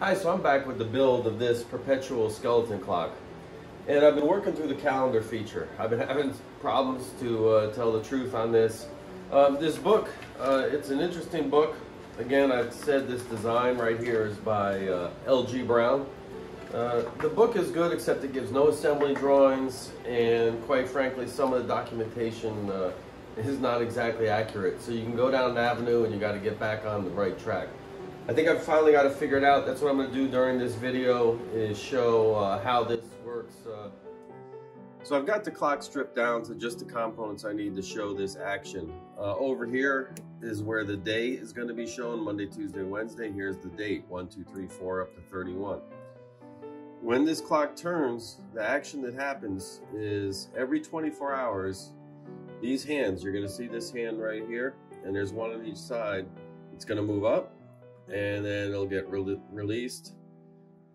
Hi, so I'm back with the build of this perpetual skeleton clock. And I've been working through the calendar feature. I've been having problems to uh, tell the truth on this. Um, this book, uh, it's an interesting book. Again, I've said this design right here is by uh, L.G. Brown. Uh, the book is good except it gives no assembly drawings and quite frankly some of the documentation uh, is not exactly accurate. So you can go down an avenue and you got to get back on the right track. I think I've finally got it figured out. That's what I'm going to do during this video is show uh, how this works. Uh. So I've got the clock stripped down to just the components I need to show this action. Uh, over here is where the day is going to be shown, Monday, Tuesday, Wednesday. Here's the date, 1, 2, 3, 4, up to 31. When this clock turns, the action that happens is every 24 hours, these hands, you're going to see this hand right here, and there's one on each side. It's going to move up, and then it'll get re released,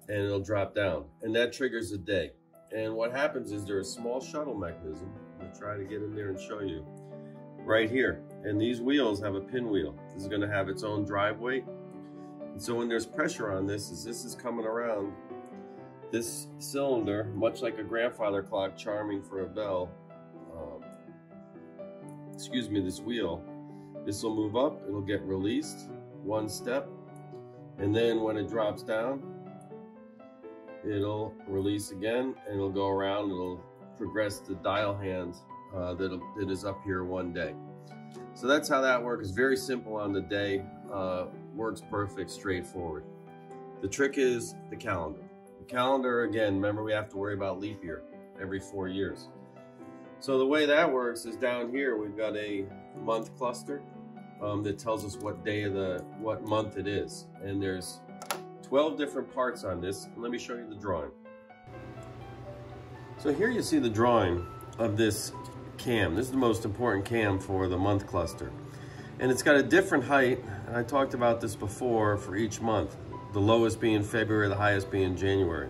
and it'll drop down. And that triggers a day. And what happens is there's a small shuttle mechanism. I'm to try to get in there and show you. Right here. And these wheels have a pinwheel. This is going to have its own drive weight. And so when there's pressure on this, as this is coming around, this cylinder, much like a grandfather clock charming for a bell, um, excuse me, this wheel, this will move up, it'll get released one step, and then when it drops down, it'll release again, and it'll go around, it'll progress the dial hand uh, that, that is up here one day. So that's how that works. Very simple on the day, uh, works perfect, straightforward. The trick is the calendar. The calendar, again, remember we have to worry about leap year every four years. So the way that works is down here, we've got a month cluster um, that tells us what day of the, what month it is. And there's 12 different parts on this. Let me show you the drawing. So here you see the drawing of this cam. This is the most important cam for the month cluster. And it's got a different height, and I talked about this before for each month the lowest being February, the highest being January.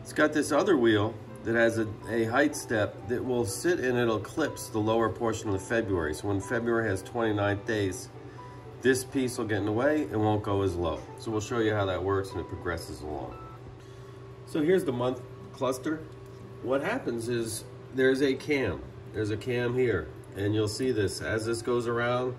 It's got this other wheel that has a, a height step that will sit and it'll eclipse the lower portion of February. So when February has 29 days, this piece will get in the way and won't go as low. So we'll show you how that works and it progresses along. So here's the month cluster. What happens is there's a cam. There's a cam here and you'll see this as this goes around,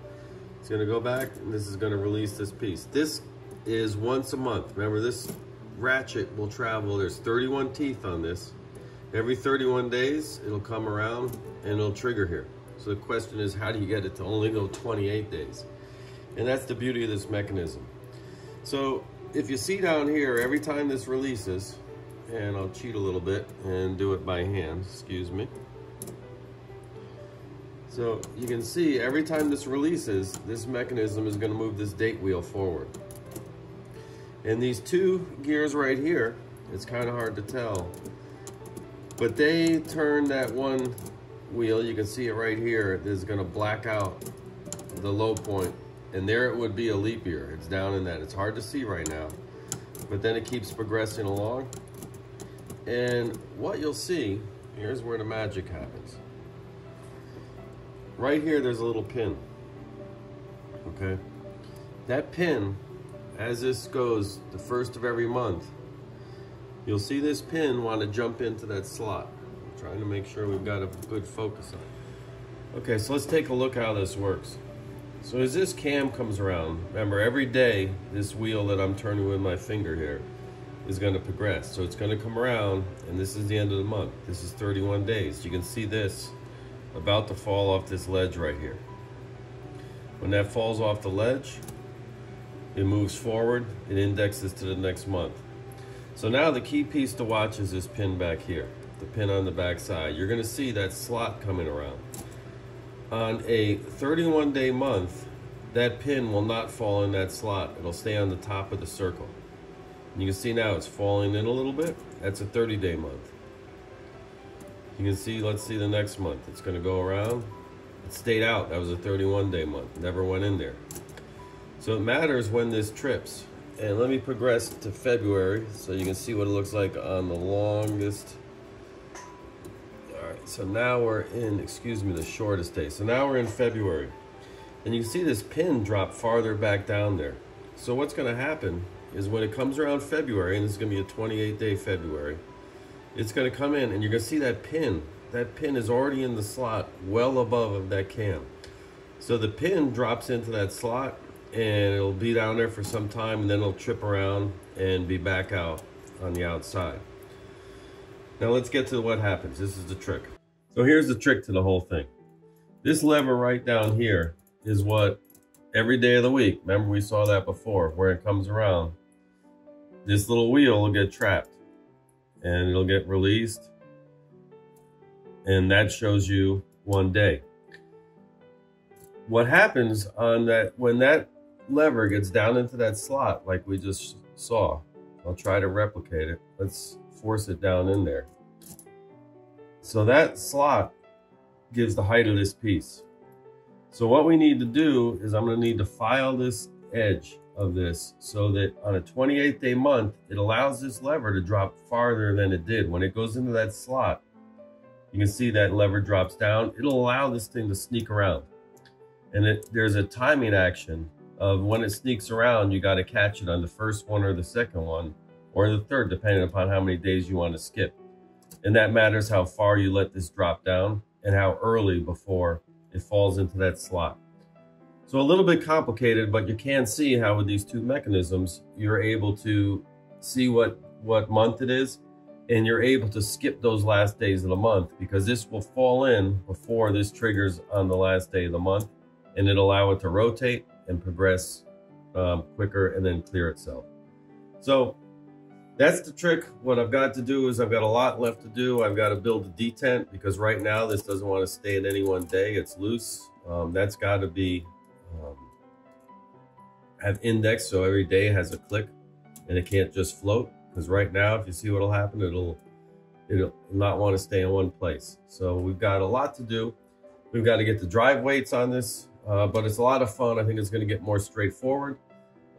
it's gonna go back and this is gonna release this piece. This is once a month. Remember, this ratchet will travel, there's 31 teeth on this. Every 31 days, it'll come around and it'll trigger here. So the question is, how do you get it to only go 28 days? And that's the beauty of this mechanism. So if you see down here, every time this releases, and I'll cheat a little bit and do it by hand, excuse me. So you can see every time this releases, this mechanism is gonna move this date wheel forward. And these two gears right here, it's kind of hard to tell, but they turn that one wheel, you can see it right here, is gonna black out the low point, and there it would be a leap year. It's down in that. It's hard to see right now, but then it keeps progressing along. And what you'll see, here's where the magic happens. Right here, there's a little pin, okay? That pin as this goes, the first of every month, you'll see this pin want to jump into that slot. I'm trying to make sure we've got a good focus on it. Okay, so let's take a look how this works. So as this cam comes around, remember every day, this wheel that I'm turning with my finger here is gonna progress. So it's gonna come around, and this is the end of the month. This is 31 days. You can see this about to fall off this ledge right here. When that falls off the ledge, it moves forward, it indexes to the next month. So now the key piece to watch is this pin back here, the pin on the back side. You're gonna see that slot coming around. On a 31 day month, that pin will not fall in that slot. It'll stay on the top of the circle. And you can see now it's falling in a little bit. That's a 30 day month. You can see, let's see the next month. It's gonna go around. It stayed out, that was a 31 day month. Never went in there. So it matters when this trips. And let me progress to February so you can see what it looks like on the longest. All right, so now we're in, excuse me, the shortest day. So now we're in February. And you can see this pin drop farther back down there. So what's going to happen is when it comes around February, and going to be a 28 day February, it's going to come in and you're to see that pin. That pin is already in the slot well above of that cam. So the pin drops into that slot and it'll be down there for some time and then it'll trip around and be back out on the outside. Now let's get to what happens. This is the trick. So here's the trick to the whole thing. This lever right down here is what every day of the week, remember we saw that before, where it comes around, this little wheel will get trapped and it'll get released. And that shows you one day. What happens on that, when that lever gets down into that slot, like we just saw, I'll try to replicate it. Let's force it down in there. So that slot gives the height of this piece. So what we need to do is I'm going to need to file this edge of this so that on a 28 day month, it allows this lever to drop farther than it did. When it goes into that slot, you can see that lever drops down. It'll allow this thing to sneak around. And it, there's a timing action of when it sneaks around, you got to catch it on the first one or the second one or the third, depending upon how many days you want to skip. And that matters how far you let this drop down and how early before it falls into that slot. So a little bit complicated, but you can see how with these two mechanisms, you're able to see what, what month it is, and you're able to skip those last days of the month because this will fall in before this triggers on the last day of the month, and it'll allow it to rotate and progress um, quicker and then clear itself. So that's the trick. What I've got to do is I've got a lot left to do. I've got to build a detent because right now this doesn't want to stay in any one day. It's loose. Um, that's got to be um, have index so every day has a click and it can't just float because right now if you see what'll happen it'll it'll not want to stay in one place so we've got a lot to do we've got to get the drive weights on this uh, but it's a lot of fun i think it's going to get more straightforward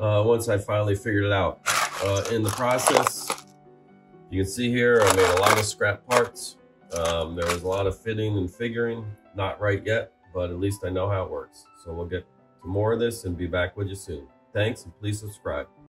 uh, once i finally figured it out uh, in the process. You can see here I made a lot of scrap parts. Um, there was a lot of fitting and figuring, not right yet, but at least I know how it works. So we'll get to more of this and be back with you soon. Thanks and please subscribe.